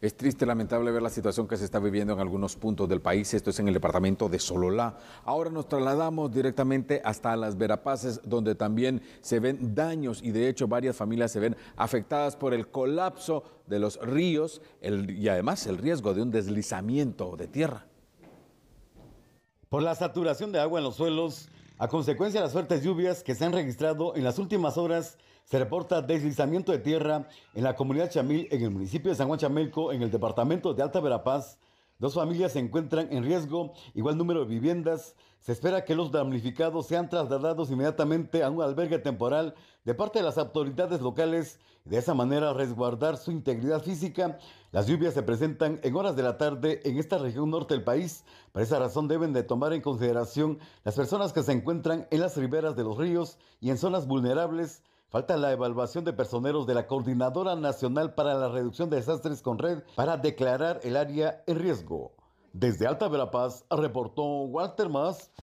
Es triste, lamentable ver la situación que se está viviendo en algunos puntos del país. Esto es en el departamento de Sololá. Ahora nos trasladamos directamente hasta las Verapaces, donde también se ven daños y de hecho varias familias se ven afectadas por el colapso de los ríos y además el riesgo de un deslizamiento de tierra. Por la saturación de agua en los suelos, a consecuencia de las fuertes lluvias que se han registrado en las últimas horas, se reporta deslizamiento de tierra en la comunidad Chamil, en el municipio de San Juan Chamelco, en el departamento de Alta Verapaz. Dos familias se encuentran en riesgo, igual número de viviendas. Se espera que los damnificados sean trasladados inmediatamente a un albergue temporal de parte de las autoridades locales de esa manera resguardar su integridad física. Las lluvias se presentan en horas de la tarde en esta región norte del país. Por esa razón deben de tomar en consideración las personas que se encuentran en las riberas de los ríos y en zonas vulnerables Falta la evaluación de personeros de la Coordinadora Nacional para la Reducción de Desastres con Red para declarar el área en riesgo. Desde Alta Verapaz reportó Walter Más.